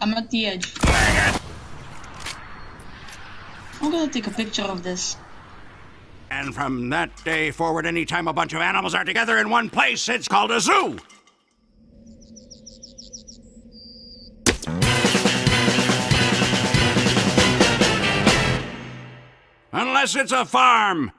I'm at the edge. I'm gonna take a picture of this. And from that day forward, anytime a bunch of animals are together in one place, it's called a zoo. Unless it's a farm.